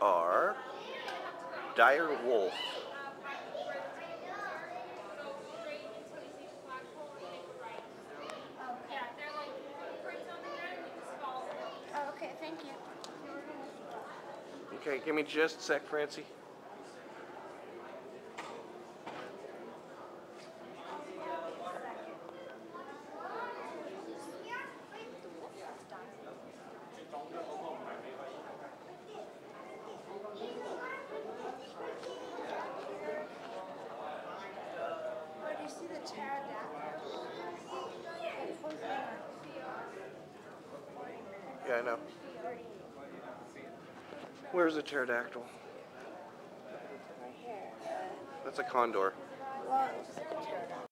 Are dire wolf. Oh, okay, thank you. Okay, give me just a sec, Francie. Yeah, I know. Where's the pterodactyl? That's a condor.